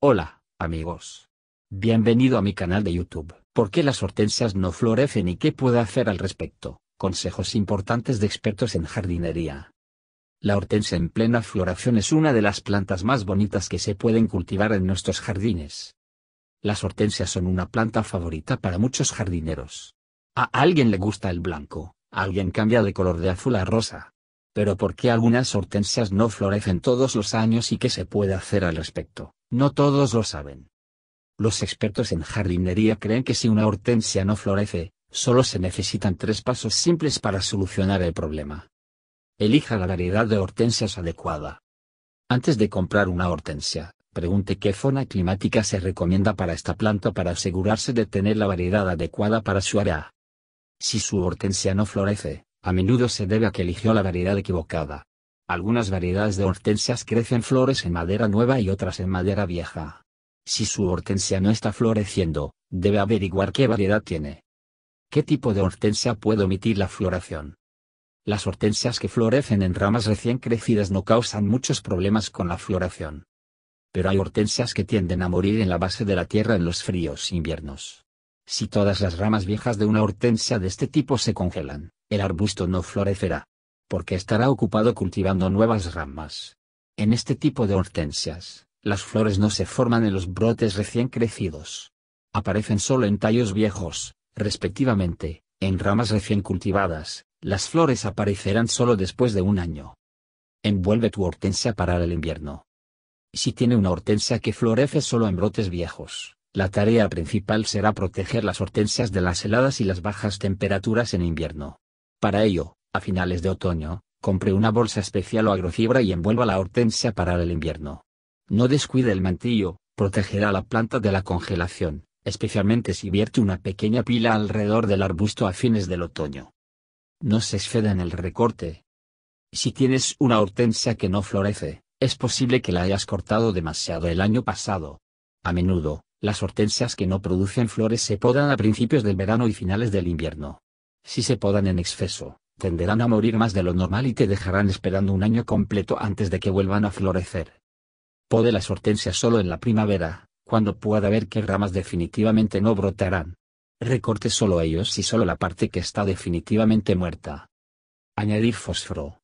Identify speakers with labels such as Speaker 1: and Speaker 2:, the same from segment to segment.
Speaker 1: Hola, amigos. Bienvenido a mi canal de YouTube. ¿Por qué las hortensias no florecen y qué puedo hacer al respecto? Consejos importantes de expertos en jardinería. La hortensia en plena floración es una de las plantas más bonitas que se pueden cultivar en nuestros jardines. Las hortensias son una planta favorita para muchos jardineros. A alguien le gusta el blanco, a alguien cambia de color de azul a rosa. Pero ¿por qué algunas hortensias no florecen todos los años y qué se puede hacer al respecto? No todos lo saben. Los expertos en jardinería creen que si una hortensia no florece, solo se necesitan tres pasos simples para solucionar el problema. Elija la variedad de hortensias adecuada. Antes de comprar una hortensia, pregunte qué zona climática se recomienda para esta planta para asegurarse de tener la variedad adecuada para su área. Si su hortensia no florece, a menudo se debe a que eligió la variedad equivocada. Algunas variedades de hortensias crecen flores en madera nueva y otras en madera vieja. Si su hortensia no está floreciendo, debe averiguar qué variedad tiene. ¿Qué tipo de hortensia puede omitir la floración? Las hortensias que florecen en ramas recién crecidas no causan muchos problemas con la floración. Pero hay hortensias que tienden a morir en la base de la tierra en los fríos inviernos. Si todas las ramas viejas de una hortensia de este tipo se congelan, el arbusto no florecerá. Porque estará ocupado cultivando nuevas ramas. En este tipo de hortensias, las flores no se forman en los brotes recién crecidos. Aparecen solo en tallos viejos, respectivamente, en ramas recién cultivadas, las flores aparecerán solo después de un año. Envuelve tu hortensia para el invierno. Si tiene una hortensia que florece solo en brotes viejos, la tarea principal será proteger las hortensias de las heladas y las bajas temperaturas en invierno. Para ello, a finales de otoño, compre una bolsa especial o agrofibra y envuelva la hortensia para el invierno. No descuide el mantillo, protegerá la planta de la congelación, especialmente si vierte una pequeña pila alrededor del arbusto a fines del otoño. No se exceda en el recorte. Si tienes una hortensia que no florece, es posible que la hayas cortado demasiado el año pasado. A menudo, las hortensias que no producen flores se podan a principios del verano y finales del invierno. Si se podan en exceso, tenderán a morir más de lo normal y te dejarán esperando un año completo antes de que vuelvan a florecer. Pode las hortensias solo en la primavera, cuando pueda ver que ramas definitivamente no brotarán. Recorte solo ellos y solo la parte que está definitivamente muerta. Añadir fósforo.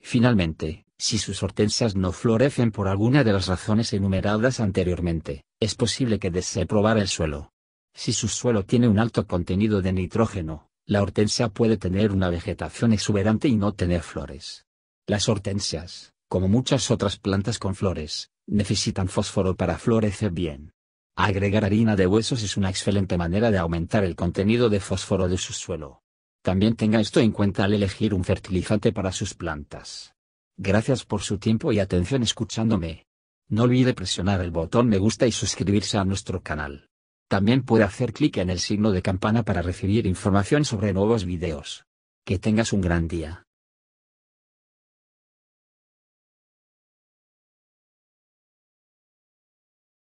Speaker 1: Finalmente, si sus hortensias no florecen por alguna de las razones enumeradas anteriormente, es posible que desee probar el suelo. Si su suelo tiene un alto contenido de nitrógeno, la hortensia puede tener una vegetación exuberante y no tener flores. Las hortensias, como muchas otras plantas con flores, necesitan fósforo para florecer bien. Agregar harina de huesos es una excelente manera de aumentar el contenido de fósforo de su suelo. También tenga esto en cuenta al elegir un fertilizante para sus plantas. Gracias por su tiempo y atención escuchándome. No olvide presionar el botón me gusta y suscribirse a nuestro canal. También puede hacer clic en el signo de campana para recibir información sobre nuevos videos. Que tengas un gran día.